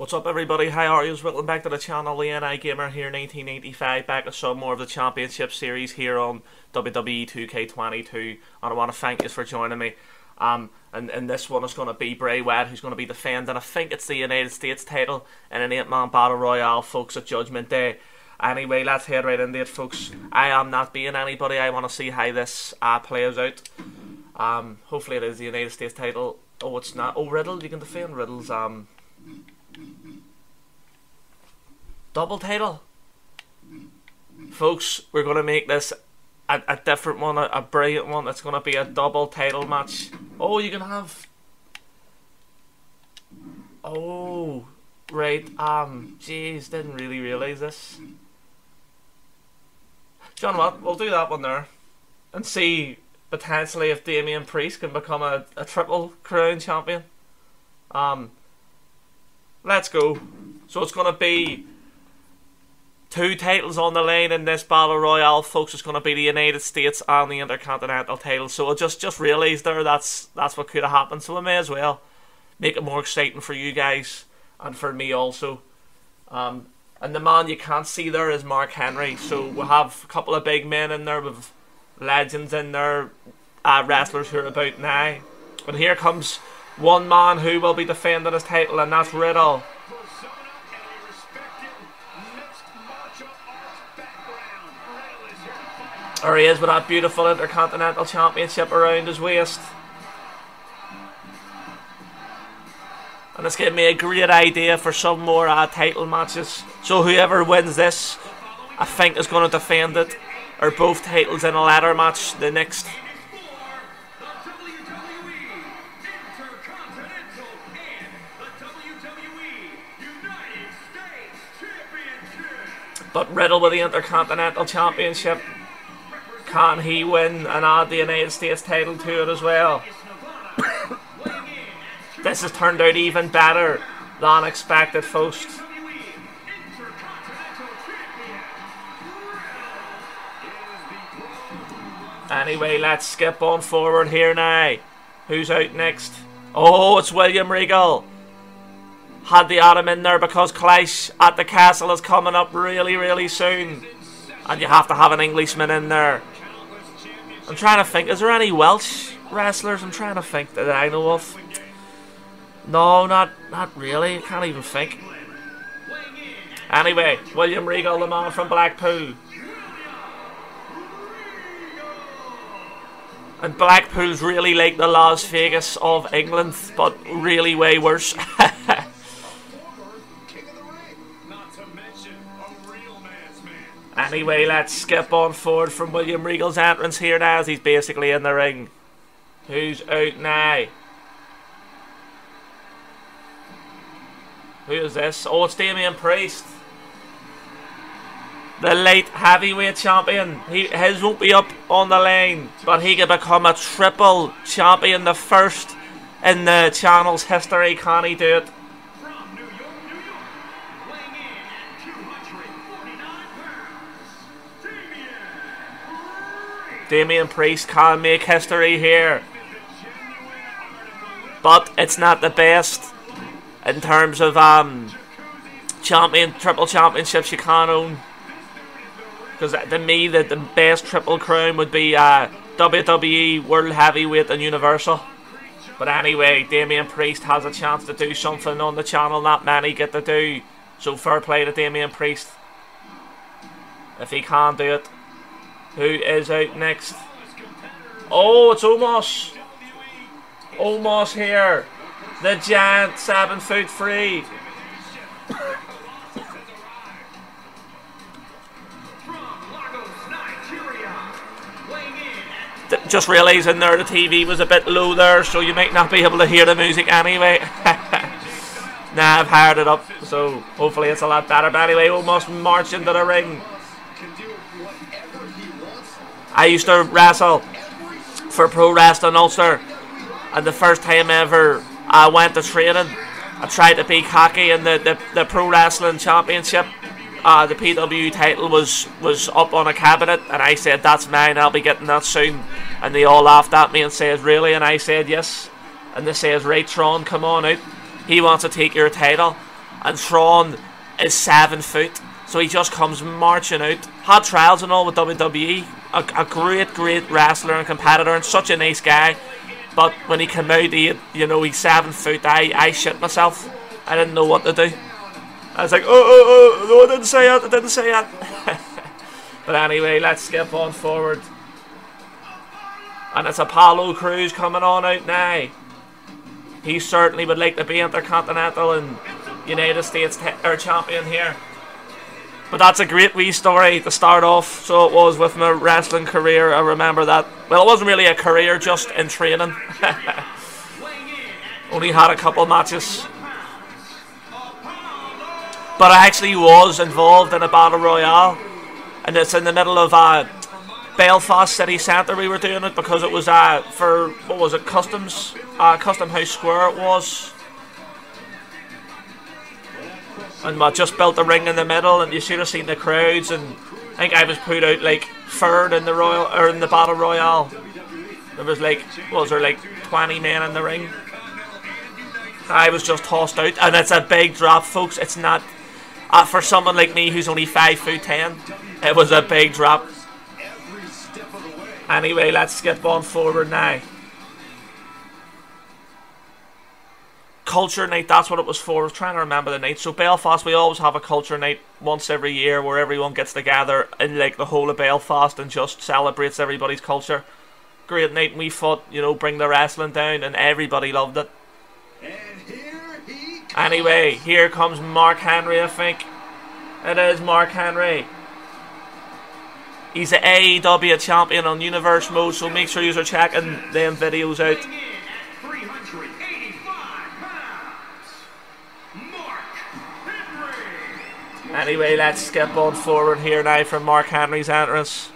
What's up everybody, how are you? Welcome back to the channel, the NI Gamer here, 1985, back with some more of the Championship Series here on WWE 2K22, and I want to thank you for joining me. Um, and, and this one is going to be Bray Wyatt, who's going to be defending, I think it's the United States title, in an 8-man Battle Royale, folks, at Judgment Day. Anyway, let's head right into it, folks. I am not being anybody, I want to see how this uh, plays out. Um, hopefully it is the United States title. Oh, it's not. Oh, Riddle, you can defend Riddle's, um... double title. Folks, we're going to make this a, a different one, a, a brilliant one. It's going to be a double title match. Oh, you can have. Oh, right. Um, jeez, didn't really realize this. John, what? We'll do that one there, and see potentially if Damian Priest can become a, a triple crown champion. Um, let's go. So it's going to be two titles on the line in this battle royale, folks. It's going to be the United States and the Intercontinental title. So I just just realised there that's that's what could have happened. So I may as well make it more exciting for you guys and for me also. Um, and the man you can't see there is Mark Henry. So we have a couple of big men in there with legends in there, uh, wrestlers who are about now. But here comes one man who will be defending his title, and that's Riddle. There he is with that beautiful Intercontinental Championship around his waist. And it's giving me a great idea for some more uh, title matches. So whoever wins this, I think is going to defend it. Or both titles in a ladder match the next. But Riddle with the Intercontinental Championship. Can he win and add the United States title to it as well? this has turned out even better than expected, folks. Anyway, let's skip on forward here now. Who's out next? Oh, it's William Regal. Had the Adam in there because Clash at the Castle is coming up really, really soon. And you have to have an Englishman in there. I'm trying to think. Is there any Welsh wrestlers? I'm trying to think that I know of. No, not not really. I can't even think. Anyway, William Regal, the man from Blackpool. And Blackpool's really like the Las Vegas of England, but really way worse. Anyway, let's skip on forward from William Regal's entrance here now as he's basically in the ring. Who's out now? Who is this? Oh, it's Priest. The late heavyweight champion. He His won't be up on the line, but he could become a triple champion, the first in the channel's history. Can he do it? Damian Priest can make history here. But it's not the best in terms of um, champion triple championships you can own. Because to me, the, the best triple crown would be uh, WWE World Heavyweight and Universal. But anyway, Damian Priest has a chance to do something on the channel not many get to do. So fair play to Damian Priest. If he can't do it. Who is out next? Oh, it's Omos. Omos here. The giant seven foot three. Just realising there the TV was a bit low there, so you might not be able to hear the music anyway. nah, I've hired it up, so hopefully it's a lot better. But anyway, Omos march into the ring. I used to wrestle for Pro Wrestling Ulster, and the first time ever I went to training, I tried to be cocky in the, the, the Pro Wrestling Championship. Uh, the PW title was, was up on a cabinet, and I said, That's mine, I'll be getting that soon. And they all laughed at me and said, Really? And I said, Yes. And they says, Right, Tron, come on out. He wants to take your title. and Thrawn is seven foot. So he just comes marching out. Had trials and all with WWE. A, a great, great wrestler and competitor, and such a nice guy. But when he came out, he, you know, he's seven foot. I, I shit myself. I didn't know what to do. I was like, oh, oh, oh, no, I didn't say that, I didn't say that. but anyway, let's skip on forward. And it's Apollo Crews coming on out now. He certainly would like to be Intercontinental and United States or champion here. But that's a great wee story to start off. So it was with my wrestling career. I remember that. Well, it wasn't really a career, just in training. Only had a couple matches. But I actually was involved in a battle royale, and it's in the middle of uh, Belfast City Centre. We were doing it because it was uh, for what was it, Customs, uh, Custom House Square. It was and I just built the ring in the middle, and you should have seen the crowds. And I think I was put out like third in the royal or in the battle royale. There was like was there like twenty men in the ring. I was just tossed out, and it's a big drop, folks. It's not uh, for someone like me who's only five foot ten. It was a big drop. Anyway, let's skip on forward now. Culture night, that's what it was for. I was trying to remember the night. So Belfast, we always have a culture night once every year where everyone gets together in like the whole of Belfast and just celebrates everybody's culture. Great night, and we fought, you know, bring the wrestling down, and everybody loved it. Anyway, here comes Mark Henry, I think. It is Mark Henry. He's the AEW champion on Universe mode, so make sure you're checking them videos out. Anyway, let's skip on forward here now from Mark Henry's entrance.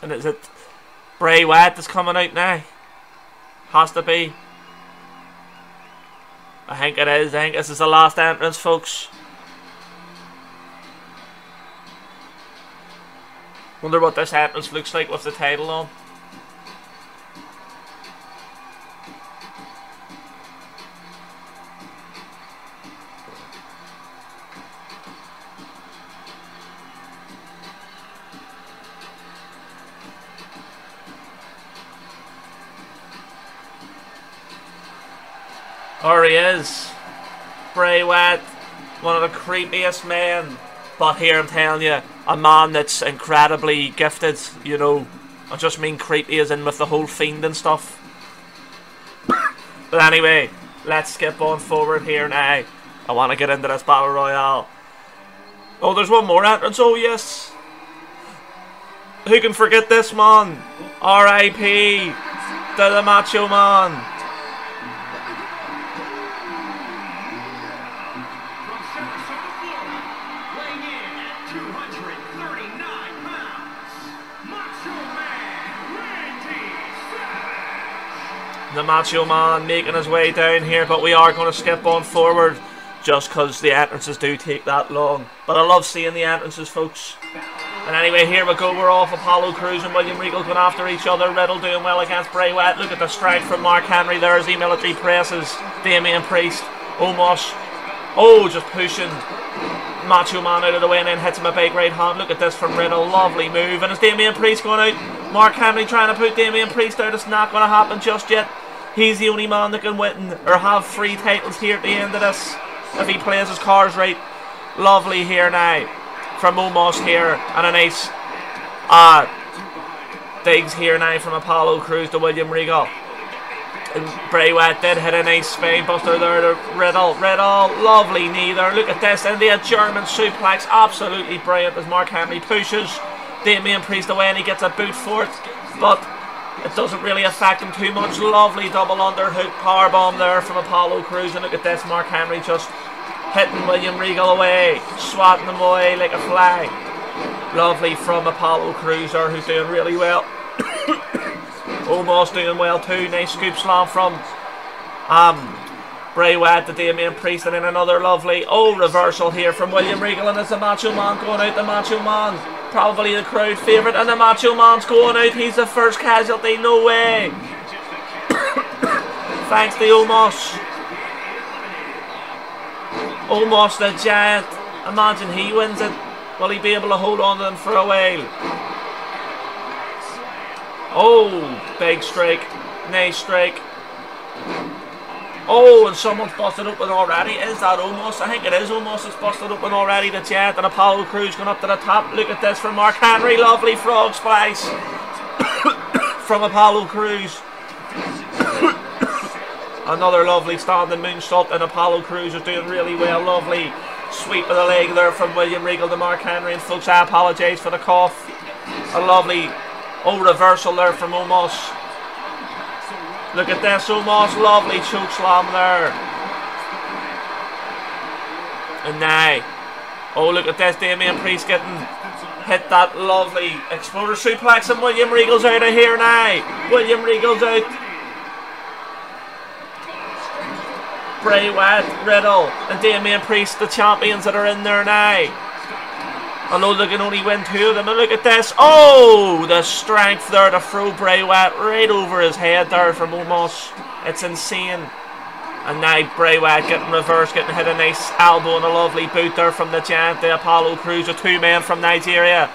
And is it Bray Wyatt that's coming out now? Has to be. I think it is. I think this is the last entrance, folks. Wonder what this happens looks like with the title on. There he is. Bray Wyatt, one of the creepiest men. But here I'm telling you, a man that's incredibly gifted, you know. I just mean creepy as in with the whole fiend and stuff. but anyway, let's skip on forward here now. I want to get into this battle royale. Oh, there's one more entrance. Oh, yes. Who can forget this man? R.I.P. to the Macho Man. The Macho Man making his way down here, but we are going to skip on forward just because the entrances do take that long. But I love seeing the entrances, folks. And anyway, here we go. We're off Apollo Crews and William Regal going after each other. Riddle doing well against Bray Wyatt. Look at the strike from Mark Henry there as he military presses Damian Priest. Omos. Oh, just pushing Macho Man out of the way and then hits him a big right hand. Look at this from Riddle. Lovely move. And it's Damian Priest going out, Mark Henry trying to put Damian Priest out. It's not going to happen just yet. He's the only man that can win or have three titles here at the end of this if he plays his cards right. Lovely here now from Omos here and a nice uh, digs here now from Apollo Crews to William Regal. And Bray Wyatt did hit a nice spine buster there to Riddle. Riddle, lovely knee there. Look at this. And the German suplex. Absolutely brilliant as Mark Henry pushes Damian Priest away and he gets a boot for it. But it doesn't really affect him too much. Lovely double underhook power bomb there from Apollo Crews. And look at this, Mark Henry just hitting William Regal away, swatting him away like a flag. Lovely from Apollo Cruiser, who's doing really well. Omos doing well too. Nice scoop slam from um, Bray Wyatt to Damian Priest and then another lovely oh reversal here from William Regal and it's the Macho Man going out the Macho Man probably the crowd favourite. And the Macho Man's going out. He's the first casualty. No way. Thanks to Omos. Omos the giant. Imagine he wins it. Will he be able to hold on to them for a while? Oh big strike. Knee strike Oh, and someone's busted open already. Is that Omos? I think it is Omos. It's busted open already. The Jet and Apollo Crews going up to the top. Look at this from Mark Henry. Lovely frog splash from Apollo Crews. Another lovely standing moonsault, and Apollo Crews is doing really well. Lovely sweep of the leg there from William Regal to Mark Henry. And folks, I apologise for the cough. A lovely oh reversal there from Omos. Look at this, Omos, lovely choke slam there. And now, oh look at this, Damian Priest getting hit that lovely exploder suplex and William Regal's out of here now. William Regal's out. Bray Wyatt, Riddle, and Damian Priest, the champions that are in there now. They can oh, only win two of them. And look at this. Oh, the strength there to throw Bray Wyatt right over his head there from Omos. It's insane. And now Bray Wyatt getting reversed, getting hit a nice elbow and a lovely boot there from the giant, the Apollo the two men from Nigeria.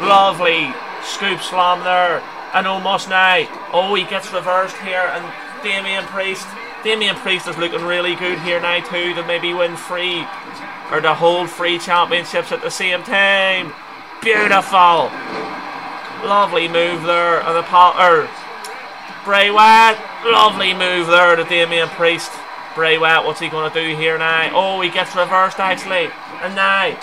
Lovely scoop slam there. And Omos now. Oh, he gets reversed here. And Damian Priest. Damian Priest is looking really good here now too to maybe win three or to hold three championships at the same time. Beautiful. Lovely move there. And the pal er, Bray Wyatt. Lovely move there to Damian Priest. Bray Wyatt, what's he going to do here now? Oh, he gets reversed actually. And now,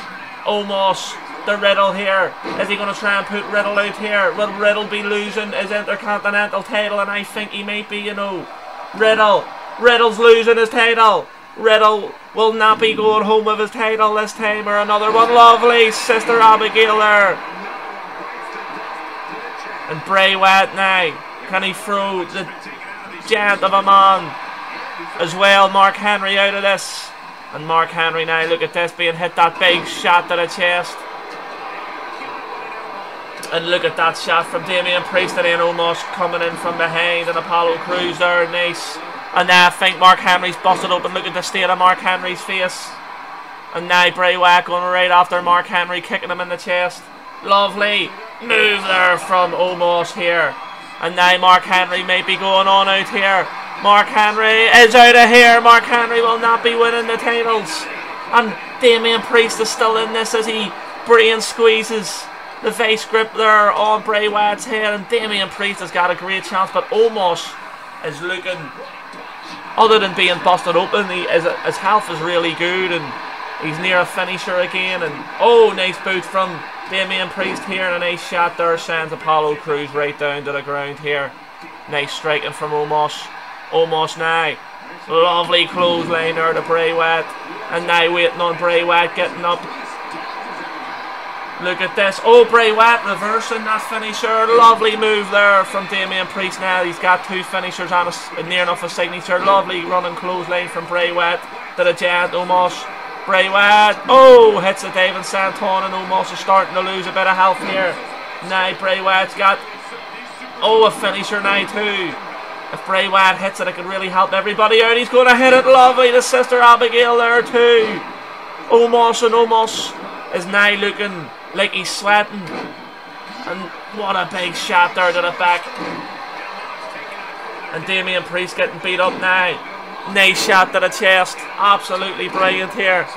Omos the Riddle here. Is he going to try and put Riddle out here? Will Riddle be losing his Intercontinental title? And I think he might be, you know. Riddle. Riddle's losing his title. Riddle will not be going home with his title this time or another one. Lovely Sister Abigail there. And Bray Wyatt now. Can he throw the giant of a man as well? Mark Henry out of this. And Mark Henry now, look at this, being hit that big shot to the chest. And look at that shot from Damian Priest and then Omos coming in from behind and Apollo Crews there. Nice. And now I think Mark Henry's busted open. Look at the state of Mark Henry's face. And now Bray Wyatt going right after Mark Henry, kicking him in the chest. Lovely move there from Omos here. And now Mark Henry may be going on out here. Mark Henry is out of here. Mark Henry will not be winning the titles. And Damian Priest is still in this as he brain squeezes the vice grip there on Bray Wyatt's head. And Damian Priest has got a great chance, but Omos is looking other than being busted open, he, his, his health is really good and he's near a finisher again. And oh, nice boot from Damian Priest here and a nice shot there sends Apollo Crews right down to the ground here. Nice striking from Omos. Omos now. Lovely clothesline there to Bray Wyatt. And now waiting on Bray Wyatt getting up Look at this. Oh, Bray Wyatt reversing that finisher. Lovely move there from Damian Priest now. He's got two finishers on a, near enough a signature. Lovely running clothesline from Bray Wyatt to the giant Omos. Bray Wyatt. Oh, hits the David Santon and Omos is starting to lose a bit of health here. Now Bray Wyatt's got, oh, a finisher now too. If Bray Wyatt hits it, it could really help everybody out. He's going to hit it lovely. The sister Abigail there too. Omos and Omos is now looking like he's sweating. And what a big shot there to the back. And Damian Priest getting beat up now. Nice shot to the chest. Absolutely brilliant here.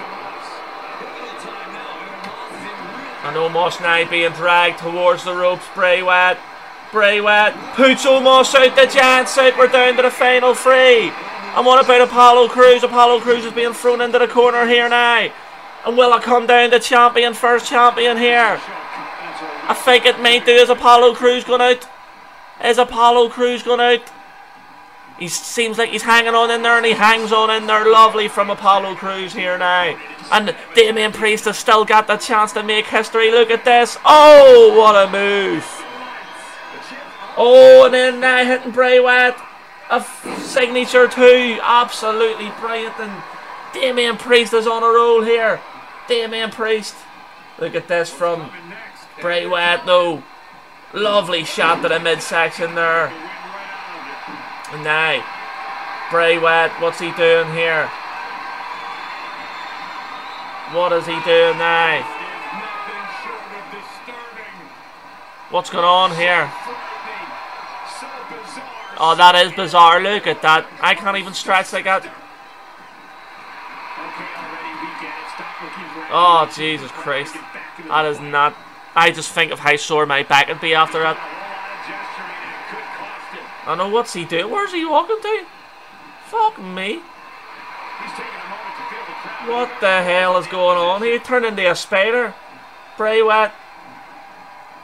And Omos now being dragged towards the ropes. Bray Wyatt. Bray Wyatt puts Omos out. The Giants out. We're down to the final three. And what about Apollo Crews? Apollo Crews is being thrown into the corner here now. And will I come down to champion, first champion here? I think it may do. Is Apollo Crews going out? Is Apollo Crews going out? He seems like he's hanging on in there and he hangs on in there lovely from Apollo Crews here now. And Damian Priest has still got the chance to make history. Look at this. Oh, what a move. Oh, and then now hitting Bray Wyatt. a signature too. Absolutely brilliant. And Damian Priest is on a roll here. Damian Priest. Look at this from Bray Wyatt though. Lovely shot to the midsection there. And now, Bray Wyatt, what's he doing here? What is he doing now? What's going on here? Oh, that is bizarre. Look at that. I can't even stretch like that. Oh, Jesus Christ. That is not... I just think of how sore my back would be after that. I know, what's he doing? Where's he walking to? Fuck me. What the hell is going on? He turned into a spider. Bray Wyatt.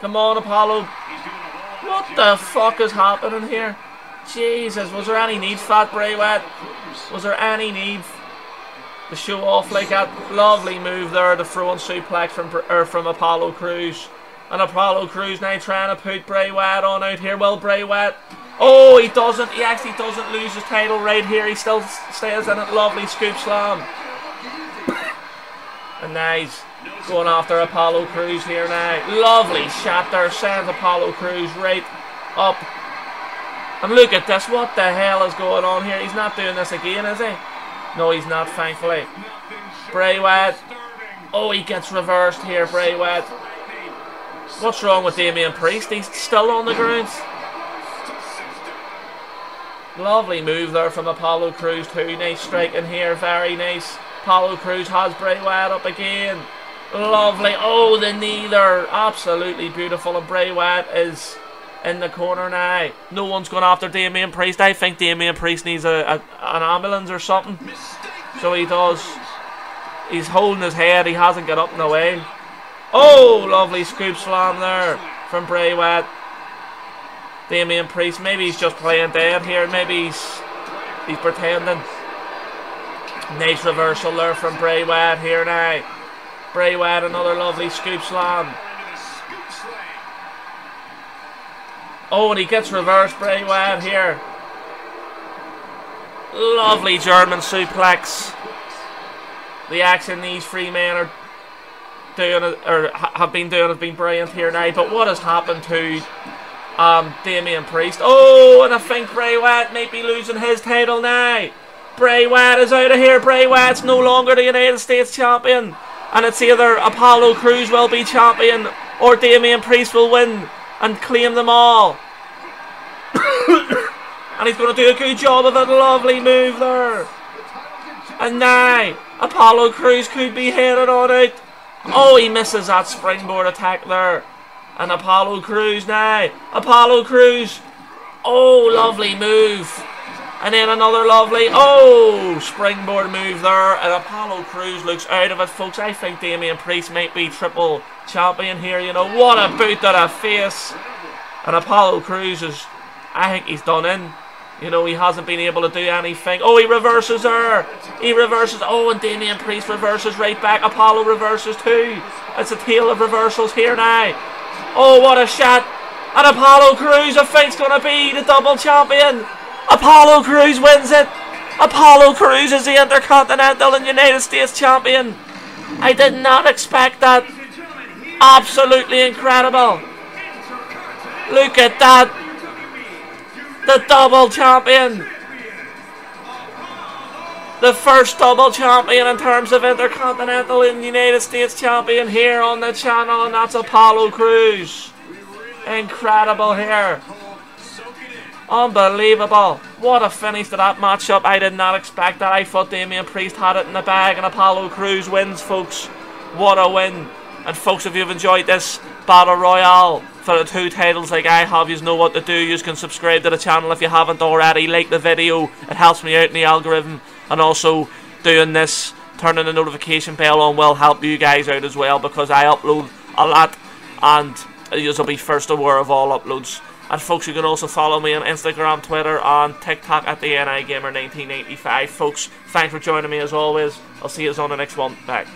Come on, Apollo. What the fuck is happening here? Jesus, was there any need, Fat Bray Wyatt? Was there any need to show off like that? Lovely move there, the throwing suplex from er, from Apollo Crews. And Apollo Crews now trying to put Bray Wyatt on out here. Well, Bray Wyatt. Oh, he doesn't. He actually doesn't lose his title right here. He still stays in it. Lovely scoop slam. and now he's going after Apollo Crews here now. Lovely shot there. Sends Apollo Crews right up and look at this, what the hell is going on here? He's not doing this again, is he? No, he's not, thankfully. Bray Wyatt. Oh, he gets reversed here, Bray Wyatt. What's wrong with Damian Priest? He's still on the ground. Lovely move there from Apollo Crews too. Nice strike in here, very nice. Apollo Crews has Bray Wyatt up again. Lovely. Oh, the knee there. Absolutely beautiful. And Bray Wyatt is in the corner now. No one's going after Damian Priest. I think Damian Priest needs a, a an ambulance or something. So he does. He's holding his head. He hasn't got up in way. Oh, lovely scoop slam there from Bray Wyatt. Damian Priest. Maybe he's just playing dead here. Maybe he's he's pretending. Nice reversal there from Bray Wyatt here now. Bray Wyatt, another lovely scoop slam. Oh, and he gets reversed Bray Wyatt here. Lovely German suplex. The action these three men are doing, or have been doing, has been brilliant here now. But what has happened to um, Damian Priest? Oh, and I think Bray Wyatt may be losing his title now. Bray Wyatt is out of here. Bray Wyatt's no longer the United States champion. And it's either Apollo Crews will be champion or Damian Priest will win and claim them all. and he's going to do a good job of it. Lovely move there. And now, Apollo Crews could be headed on out. Oh, he misses that springboard attack there. And Apollo Crews now. Apollo Crews. Oh, lovely move. And then another lovely, oh, springboard move there. And Apollo Crews looks out of it, folks. I think Damian Priest might be triple champion here. You know, what a boot to the face. And Apollo Crews is, I think he's done in. You know, he hasn't been able to do anything. Oh, he reverses there. He reverses. Oh, and Damian Priest reverses right back. Apollo reverses too. It's a tale of reversals here now. Oh, what a shot. And Apollo Crews, I think's going to be the double champion. Apollo Crews wins it. Apollo Crews is the Intercontinental and United States champion. I did not expect that. Absolutely incredible. Look at that. The double champion. The first double champion in terms of Intercontinental and United States champion here on the channel, and that's Apollo Crews. Incredible here. Unbelievable. What a finish to that matchup. I did not expect that. I thought Damian Priest had it in the bag and Apollo Crews wins, folks. What a win. And folks, if you've enjoyed this Battle Royale for the two titles like I have, you know what to do. You can subscribe to the channel if you haven't already. Like the video. It helps me out in the algorithm. And also, doing this, turning the notification bell on will help you guys out as well because I upload a lot and you'll be first aware of all uploads. And folks, you can also follow me on Instagram, Twitter, on TikTok at the NI Gamer 1985. Folks, thanks for joining me as always. I'll see you on the next one. Bye.